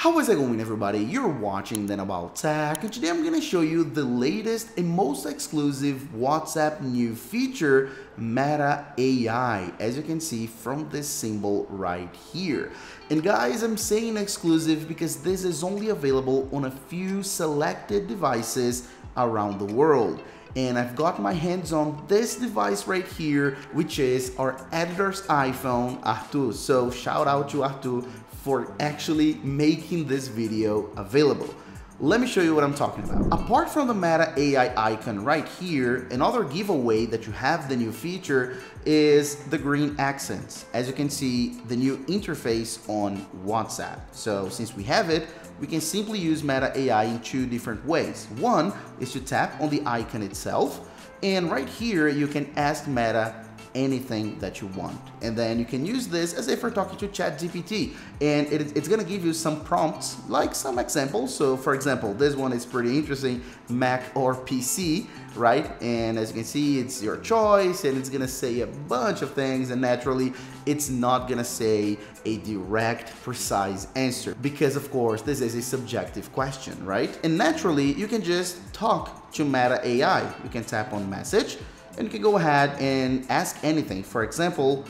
How is it going everybody? You're watching Daniel About Tech and today I'm going to show you the latest and most exclusive WhatsApp new feature, Meta AI, as you can see from this symbol right here. And guys, I'm saying exclusive because this is only available on a few selected devices around the world and I've got my hands on this device right here, which is our editor's iPhone, Artur. So shout out to Artur for actually making this video available. Let me show you what I'm talking about. Apart from the Meta AI icon right here, another giveaway that you have the new feature is the green accents. As you can see, the new interface on WhatsApp. So since we have it, we can simply use Meta AI in two different ways. One is to tap on the icon itself, and right here you can ask Meta anything that you want. And then you can use this as if you're talking to ChatGPT and it, it's gonna give you some prompts like some examples. So for example, this one is pretty interesting, Mac or PC, right? And as you can see, it's your choice and it's gonna say a bunch of things and naturally it's not gonna say a direct, precise answer because of course this is a subjective question, right? And naturally you can just talk to Meta AI. You can tap on message and you can go ahead and ask anything. For example,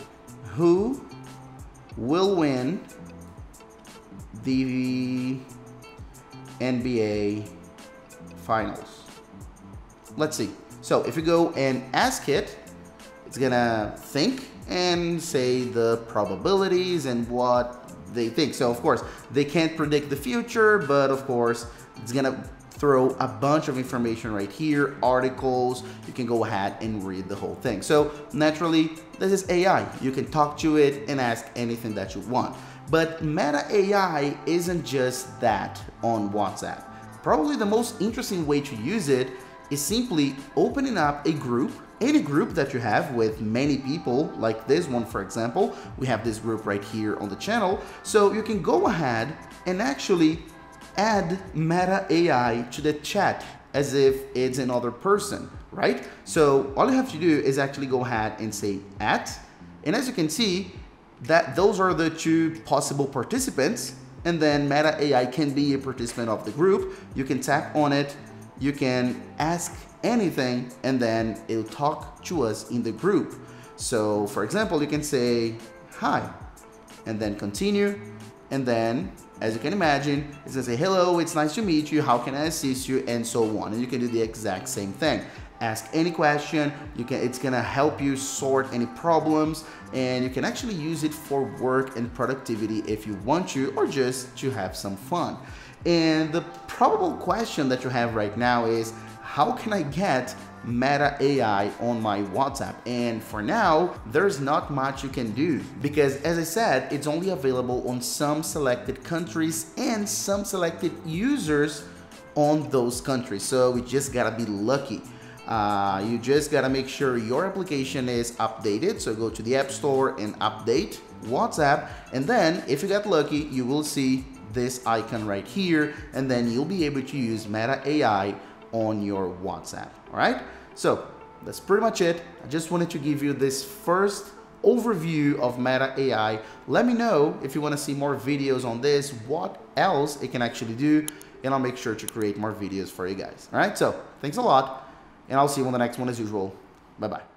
who will win the NBA finals? Let's see. So if you go and ask it, it's gonna think and say the probabilities and what they think. So of course, they can't predict the future, but of course, it's gonna throw a bunch of information right here, articles, you can go ahead and read the whole thing. So naturally, this is AI. You can talk to it and ask anything that you want. But Meta AI isn't just that on WhatsApp. Probably the most interesting way to use it is simply opening up a group any group that you have with many people, like this one for example, we have this group right here on the channel, so you can go ahead and actually add Meta AI to the chat as if it's another person, right? So all you have to do is actually go ahead and say at, and as you can see, that those are the two possible participants, and then Meta AI can be a participant of the group. You can tap on it, you can ask anything, and then it'll talk to us in the group. So for example, you can say, hi, and then continue, and then as you can imagine, it's gonna say, hello, it's nice to meet you, how can I assist you, and so on. And you can do the exact same thing. Ask any question, you can, it's gonna help you sort any problems, and you can actually use it for work and productivity if you want to, or just to have some fun. And the probable question that you have right now is, how can I get Meta AI on my WhatsApp. And for now, there's not much you can do because as I said, it's only available on some selected countries and some selected users on those countries. So we just gotta be lucky. Uh, you just gotta make sure your application is updated. So go to the App Store and update WhatsApp. And then if you get lucky, you will see this icon right here. And then you'll be able to use Meta AI on your WhatsApp, all right? So that's pretty much it. I just wanted to give you this first overview of Meta AI. Let me know if you want to see more videos on this, what else it can actually do, and I'll make sure to create more videos for you guys. All right, so thanks a lot, and I'll see you on the next one as usual. Bye-bye.